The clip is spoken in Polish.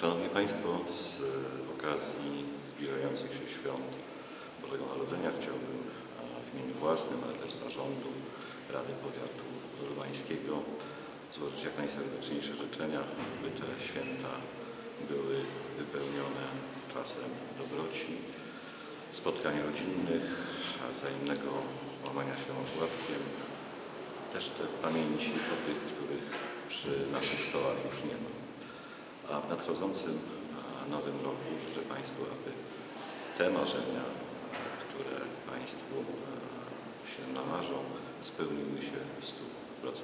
Szanowni Państwo, z okazji zbliżających się świąt Bożego Narodzenia chciałbym w imieniu własnym, ale też zarządu Rady Powiatu Lubańskiego złożyć jak najserdeczniejsze życzenia, by te święta były wypełnione czasem dobroci, spotkań rodzinnych, wzajemnego łamania się ławkiem, też te pamięci o tych, których przy naszych stołach już nie ma. A w nadchodzącym nowym roku życzę Państwu, aby te marzenia, które Państwu e, się namarzą, spełniły się w 100%.